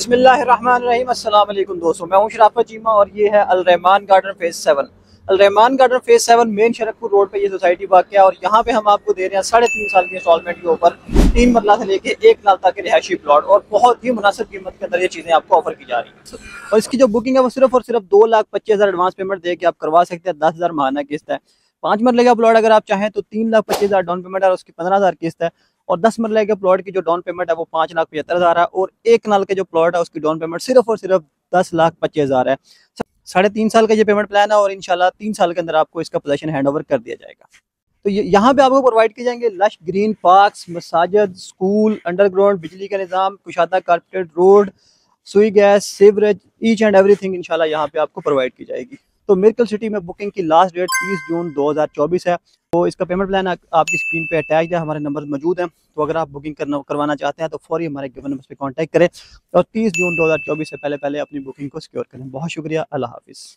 بسم اللہ الرحمن الرحیم، السلام علیکم دوستوں میں ہوں شرافت چیمہ اور یہ ہے Al Rehman garden phase seven. Al Rehman garden phase seven main Sharakpur road پہ یہ سوسائٹی واقع ہے اور یہاں پہ ہم آپ کو دے رہے ہیں ساڑھے تین سال کی انسٹالمنٹ کے اوپر تین مرلہ سے لے کے ایک لال تک کے رہائشی پلاٹ اور بہت ہی مناسب قیمت کے اندر یہ چیزیں آپ کو آفر کی جا رہی ہیں۔ اور اس کی جو بکنگ ہے وہ صرف اور صرف دو لاکھ پچیس ہزار ایڈوانس پیمنٹ دے کے آپ کروا سکتے ہیں، دس ہزار ماہانہ قسط ہے۔ پانچ مرلے کا پلاٹ اگر آپ چاہیں تو تین لاکھ پچیس ہزار ڈاؤن پیمنٹ ہے اور اس کی پندرہ ہزار قسط ہے۔ اور دس مرلے کے پلاٹ کی جو ڈاؤن پیمنٹ ہے وہ پانچ لاکھ پچہتر ہزار ہے اور ایک نال کے جو پلاٹ ہے اس کی ڈاؤن پیمنٹ صرف اور صرف دس لاکھ پچیس ہزار ہے۔ ساڑھے تین سال کا یہ پیمنٹ پلان ہے اور انشاءاللہ تین سال کے اندر آپ کو اس کا پوزیشن ہینڈ اوور کر دیا جائے گا۔ تو یہاں پہ آپ کو پرووائڈ کی جائیں گے لش گرین پارکس مساجد سکول انڈر گراؤنڈ بجلی کا نظام، کشادہ carpeted road Sui gas sewerage H and every thing انشاءاللہ یہاں پہ آپ کو پرووائڈ کی جائے گی۔ تو مرکل سٹی میں بکنگ کی لاسٹ ڈیٹ تیس جون دو ہزار چوبیس ہے۔ تو اس کا پیمنٹ پلان آپ کی اسکرین پہ اٹیچ ہے، ہمارے نمبر موجود ہیں۔ تو اگر آپ بکنگ کرنا کروانا چاہتے ہیں تو فوری ہمارے گیون نمبر پہ کانٹیکٹ کریں اور تیس جون دو ہزار چوبیس سے پہلے پہلے اپنی بکنگ کو سیکیور کریں۔ بہت شکریہ، اللہ حافظ۔